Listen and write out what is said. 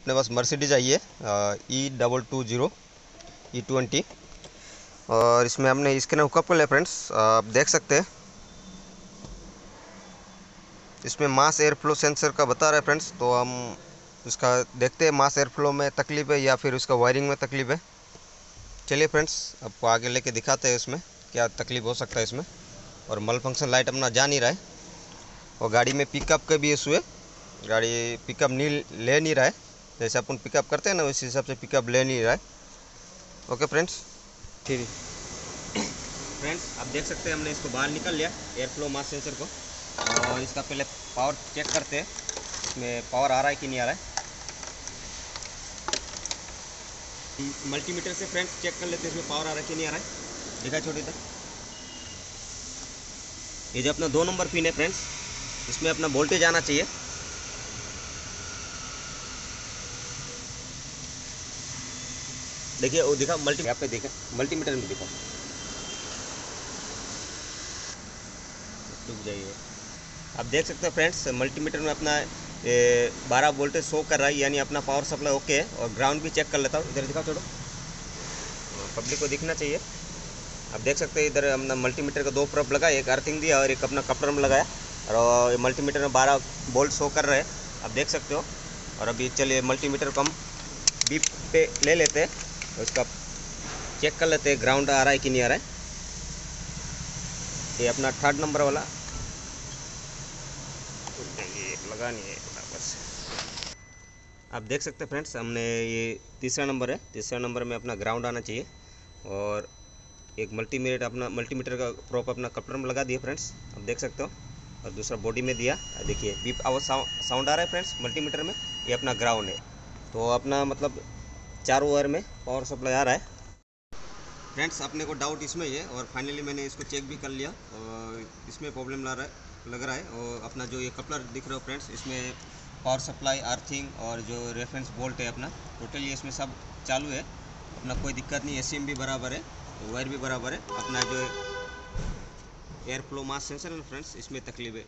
अपने पास मर्सिडीज आई है E double two zero E twenty और इसमें हमने इसके ना हुकअप कर लिया फ्रेंड्स आप देख सकते हैं। इसमें मास एयर फ्लो सेंसर का बता रहा है फ्रेंड्स तो हम उसका देखते हैं मास एयर फ्लो में तकलीफ़ है या फिर उसका वायरिंग में तकलीफ़ है। चलिए फ्रेंड्स आपको आगे लेके दिखाते हैं इसमें क्या तकलीफ़ हो सकता है इसमें। और मल फ़ंक्शन लाइट अपना जा नहीं रहा है। और गाड़ी में पिकअप का भी इशू है। गाड़ी पिकअप नहीं, ले नहीं रहा है। जैसे अपन पिकअप करते हैं ना, उस हिसाब से पिकअप ले नहीं रहा है। ओके फ्रेंड्स ठीक है। फ्रेंड्स आप देख सकते हैं, हमने इसको बाहर निकल लिया एयर फ्लो मास सेंसर को। और इसका पहले पावर चेक करते हैं, इसमें पावर आ रहा है कि नहीं आ रहा है। मल्टीमीटर से फ्रेंड्स चेक कर लेते हैं, इसमें पावर आ रहा है कि नहीं आ रहा है। दिखा छोटी तक ये जो अपना दो नंबर पिन है फ्रेंड्स इसमें अपना वोल्टेज आना चाहिए। देखिए वो दिखा मल्टी यहाँ पे देखा? मल्टीमीटर में दिखा। रुक जाइए। आप देख सकते हैं फ्रेंड्स मल्टीमीटर में अपना बारह वोल्टेज शो कर रहा है यानी अपना पावर सप्लाई ओके है और ग्राउंड भी चेक कर लेता हूँ। इधर दिखाओ छोड़ो पब्लिक को दिखना चाहिए। आप देख सकते हैं इधर हमने मल्टीमीटर का दो प्रप लगाया एक अर्थिंग दिया और एक अपना कपड़र में लगाया। और मल्टीमीटर में बारह बोल्ट शो कर रहे हैं। आप देख सकते हो। और अभी चलिए मल्टीमीटर को हम बीप पे ले लेते हैं। इसका चेक कर लेते हैं ग्राउंड आ रहा है कि नहीं आ रहा है। ये अपना थर्ड नंबर वाला। लगा नहीं है बराबर से आप देख सकते हैं फ्रेंड्स हमने ये तीसरा नंबर है। तीसरा नंबर में अपना ग्राउंड आना चाहिए और एक मल्टीमीटर अपना मल्टीमीटर का प्रॉप अपना कपड़र में लगा दिया फ्रेंड्स आप देख सकते हो। और दूसरा बॉडी में दिया। देखिए बीप आवाज़ साउंड आ रहा है फ्रेंड्स मल्टीमीटर में। ये अपना ग्राउंड है। तो अपना मतलब चारों वायर में पावर सप्लाई आ रहा है। फ्रेंड्स अपने को डाउट इसमें ही है और फाइनली मैंने इसको चेक भी कर लिया और इसमें प्रॉब्लम ला रहा है, लग रहा है और अपना जो ये कपलर दिख रहा हो फ्रेंड्स इसमें पावर सप्लाई अर्थिंग और जो रेफरेंस बोल्ट है अपना टोटल ये इसमें सब चालू है। अपना कोई दिक्कत नहीं ए भी बराबर है वायर भी बराबर है, अपना जो एयर फ्लो मास सेंसर है फ्रेंड्स इसमें तकलीफ़ है।